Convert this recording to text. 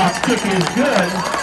Off kick is good.